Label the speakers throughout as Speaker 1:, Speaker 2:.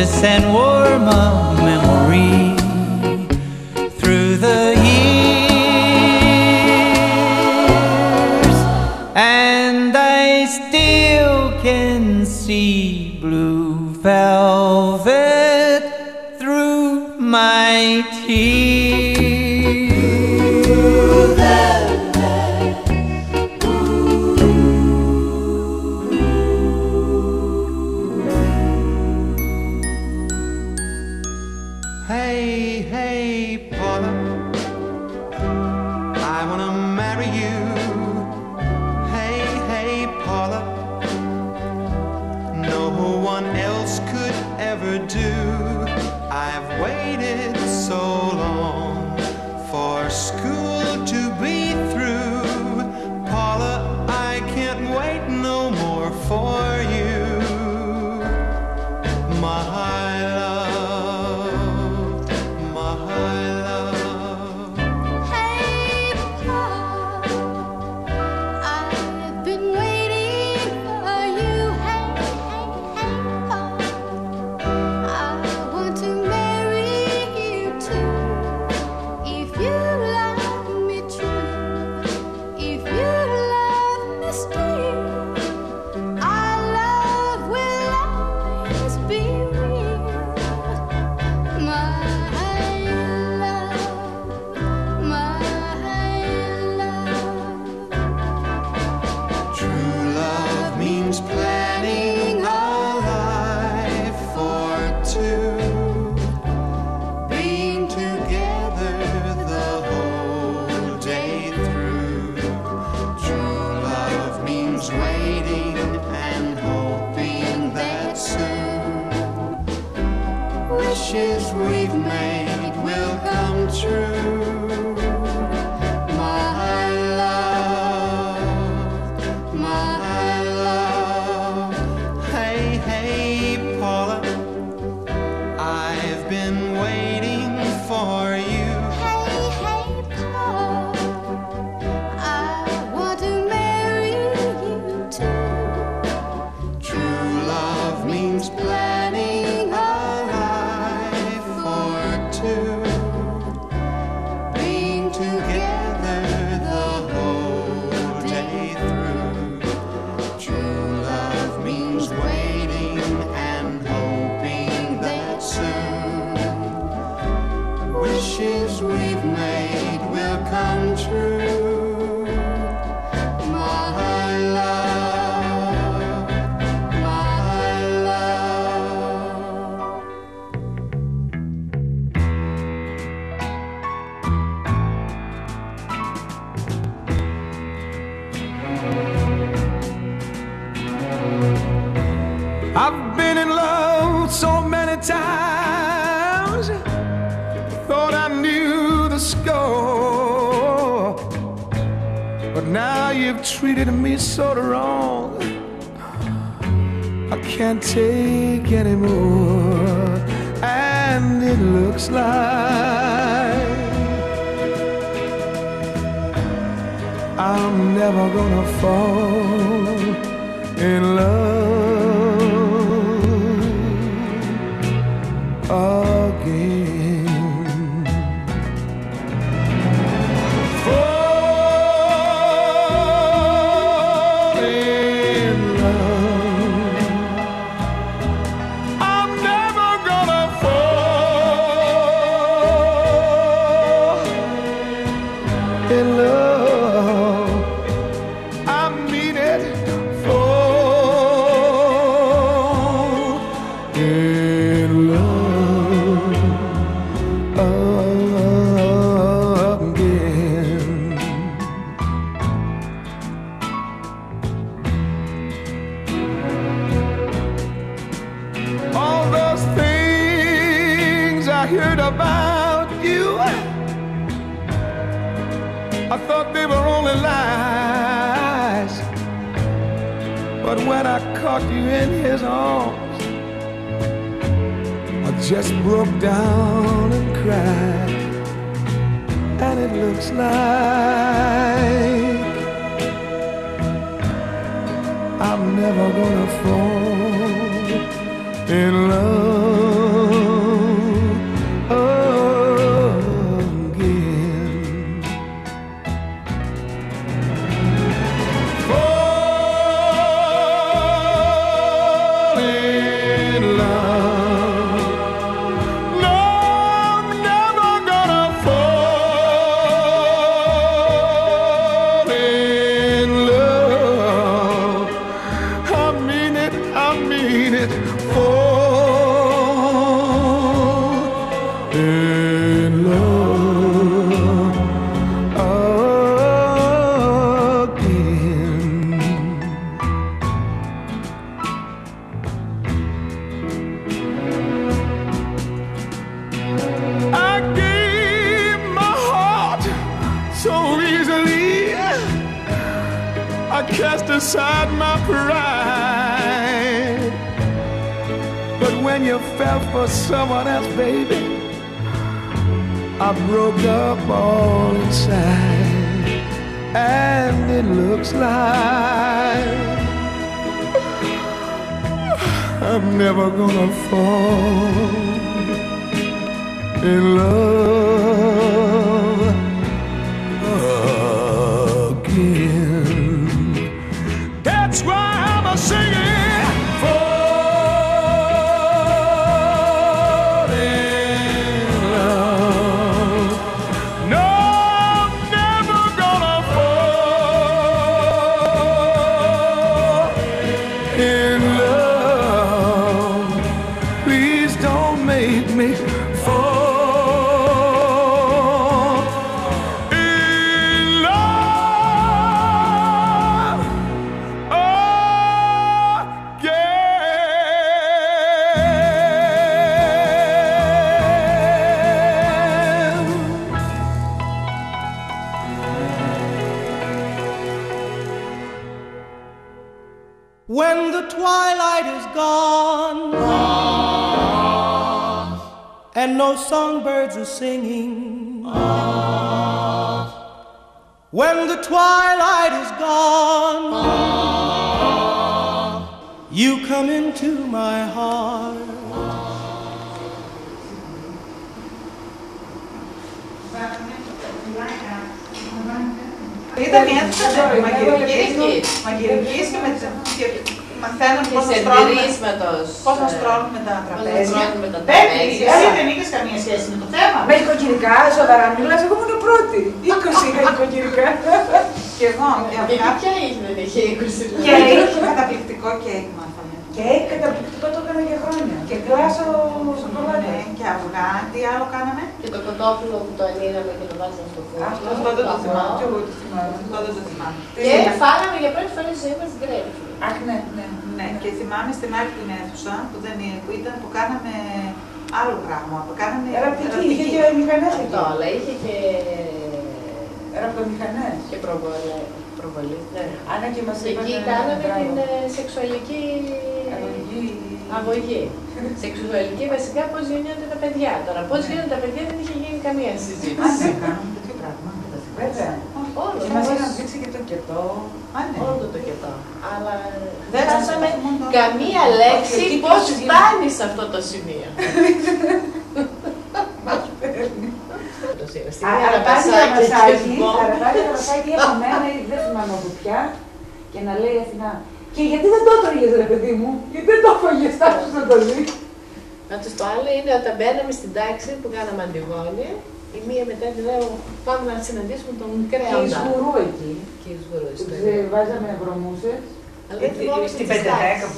Speaker 1: and warm
Speaker 2: of memories. you've treated me so wrong. I can't take anymore, and it looks like I'm never gonna fall in love. Oh.
Speaker 3: Heard about you, I thought they were only lies. But when I caught you in his arms, I just broke down and cried. And it looks like I'm never gonna fall in love so easily. I cast aside my pride. But when you fell for someone else, baby, I broke up all inside. And it looks like I'm never gonna fall in love Please don't make me fall in love again.
Speaker 4: When the twilight is gone and no songbirds are singing. Ah. When the twilight is gone, ah. you come into my heart.
Speaker 5: Μαθαίνουν
Speaker 6: Και
Speaker 5: πώς να
Speaker 6: σε
Speaker 5: στρώνουμε,
Speaker 6: μυρίσματος.
Speaker 5: πώς να
Speaker 6: ε,
Speaker 5: στρώνουμε τα τραπέζια.
Speaker 6: στρώνουμε τα
Speaker 5: Πέμπτη,
Speaker 6: τραπέζια.
Speaker 5: εσύ δεν είχες καμία σχέση με το θέμα.
Speaker 7: Με οικογενικά, σοβαρά μιλάς, εγώ ήμουν πρώτη. 20 είχα οικογενικά.
Speaker 5: Και εγώ, και
Speaker 6: Γιατί
Speaker 5: αυτά.
Speaker 6: ποια είχες δεν είχε 20
Speaker 5: Και
Speaker 6: δηλαδή.
Speaker 5: είχε καταπληκτικό κέικ μάθαμε.
Speaker 7: Και καταπληκτικό το έκανα για χρόνια. Και κλάσο σοκολάτα.
Speaker 5: Ναι, και αυγά, τι άλλο κάναμε.
Speaker 6: Και το κοτόπουλο που το ανοίγαμε και το βάζαμε στο φούρνο.
Speaker 7: Αυτό
Speaker 5: Αυτό δεν το
Speaker 6: Αυτό.
Speaker 5: θυμάμαι.
Speaker 7: Και εγώ το θυμάμαι.
Speaker 5: Αυτό δεν το θυμάμαι.
Speaker 6: Και φάγαμε για πρώτη φορά στη ζωή μας γκρέπι.
Speaker 7: Αχ, ναι, ναι.
Speaker 5: Ναι, και θυμάμαι στην άλλη την αίθουσα που, δεν, είναι- που ήταν που κάναμε άλλο πράγμα. Που κάναμε
Speaker 7: Ραπτική, είχε και μηχανές εκεί.
Speaker 6: Αυτό, αλλά είχε και...
Speaker 7: Ραπτομηχανές.
Speaker 6: και προβολή. προβολή. Ναι.
Speaker 7: Άνα και μας
Speaker 6: Και
Speaker 7: είπαν,
Speaker 6: εκεί
Speaker 7: ε,
Speaker 6: κάναμε
Speaker 7: μπράβο.
Speaker 6: την ε, σεξουαλική
Speaker 7: Αγωγή.
Speaker 6: αγωγή. Σεξουαλική βασικά πώς γίνονται τα παιδιά. Τώρα πώς γίνονται τα παιδιά δεν είχε γίνει καμία
Speaker 5: Α,
Speaker 6: συζήτηση.
Speaker 5: ναι, κάναμε τέτοιο πράγμα.
Speaker 7: Βέβαια.
Speaker 6: Όλος,
Speaker 7: Και μας
Speaker 6: πώς-
Speaker 7: είχαν δείξει και το κετό.
Speaker 5: Α, ναι.
Speaker 6: όλο το κετό. Αλλά
Speaker 5: Δεν
Speaker 6: δεν φτάσαμε
Speaker 5: φτάσαμε μόνο το-
Speaker 6: καμία
Speaker 7: Όχι,
Speaker 6: λέξη
Speaker 7: εκεί
Speaker 6: πώς
Speaker 7: πώς
Speaker 6: φτάνει σε αυτό το σημείο. Το σημείο. Στην
Speaker 7: Αραπάνι
Speaker 6: Αραπασάκη
Speaker 7: Αραπασάκη,
Speaker 6: και εγώ.
Speaker 7: Αραπάνι Αραπασάκη από μένα, δεν θυμάμαι από πια, και να λέει η Αθηνά. Και γιατί δεν το έτρωγες ρε παιδί μου, γιατί δεν το έφαγες, τα άκουσες να το δεις.
Speaker 6: Πάντως το άλλο είναι όταν μπαίναμε στην τάξη που κάναμε αντιγόνη, η μία μετά πάμε να συναντήσουμε τον
Speaker 7: Και η εκεί.
Speaker 6: Και η
Speaker 7: ε, Βάζαμε βρωμούσες.
Speaker 6: Ε, ε,
Speaker 5: στην
Speaker 6: 5-10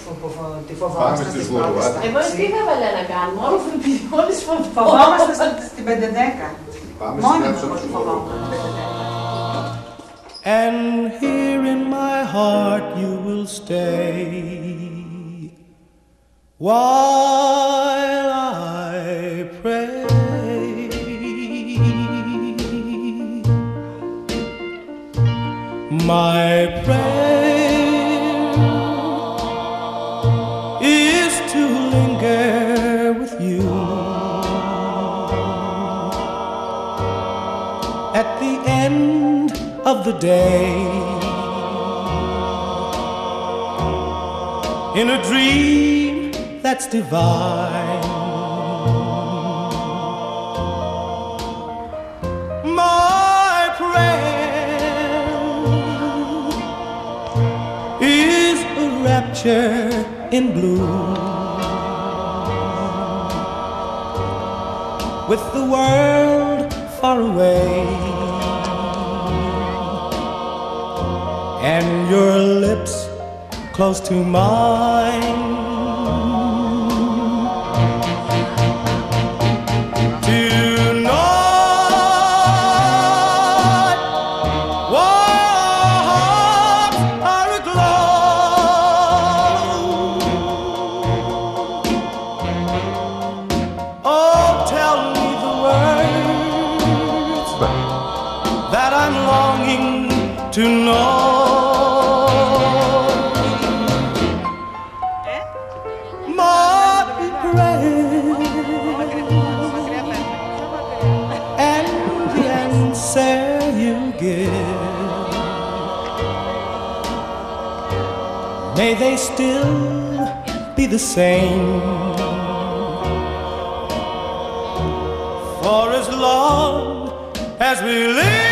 Speaker 5: που.
Speaker 8: Πάμε.
Speaker 6: Εγώ τι θα βαλέ να κάνουμε, όλοι φοβόμαστε
Speaker 5: στην 5-10.
Speaker 8: Πάμε στην
Speaker 4: And here in my heart you will stay. My prayer is to linger with you at the end of the day in a dream that's divine. In blue with the world far away and your lips close to mine. To know. My prayer and the answer you give. May they still be the same. For as long as we live,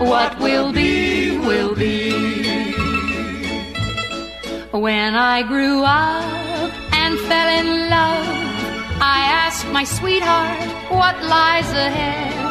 Speaker 8: What will be, will be. When I grew up and fell in love, I asked my sweetheart what lies ahead.